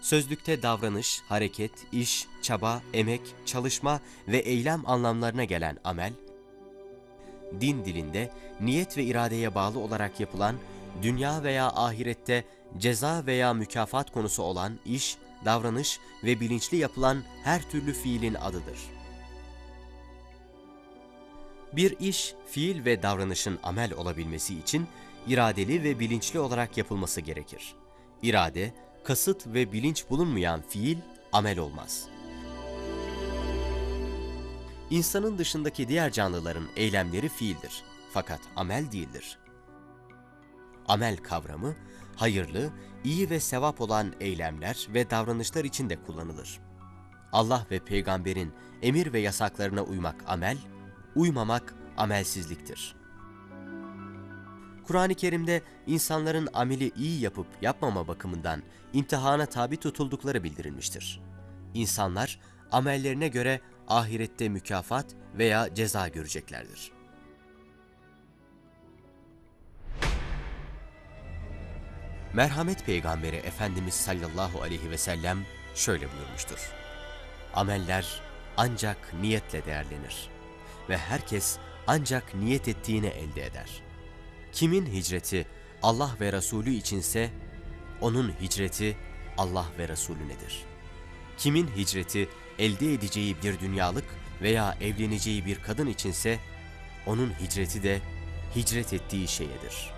Sözlükte davranış, hareket, iş, çaba, emek, çalışma ve eylem anlamlarına gelen amel, din dilinde niyet ve iradeye bağlı olarak yapılan, dünya veya ahirette ceza veya mükafat konusu olan iş, davranış ve bilinçli yapılan her türlü fiilin adıdır. Bir iş, fiil ve davranışın amel olabilmesi için iradeli ve bilinçli olarak yapılması gerekir. İrade, kasıt ve bilinç bulunmayan fiil amel olmaz. İnsanın dışındaki diğer canlıların eylemleri fiildir. Fakat amel değildir. Amel kavramı, hayırlı, iyi ve sevap olan eylemler ve davranışlar için de kullanılır. Allah ve peygamberin emir ve yasaklarına uymak amel, uymamak amelsizliktir. Kur'an-ı Kerim'de insanların ameli iyi yapıp yapmama bakımından imtihana tabi tutuldukları bildirilmiştir. İnsanlar amellerine göre ahirette mükafat veya ceza göreceklerdir. Merhamet Peygamberi Efendimiz sallallahu aleyhi ve sellem şöyle buyurmuştur. Ameller ancak niyetle değerlenir ve herkes ancak niyet ettiğini elde eder. Kimin hicreti Allah ve Resulü içinse onun hicreti Allah ve Resulünedir. Kimin hicreti elde edeceği bir dünyalık veya evleneceği bir kadın içinse onun hicreti de hicret ettiği şeyedir.''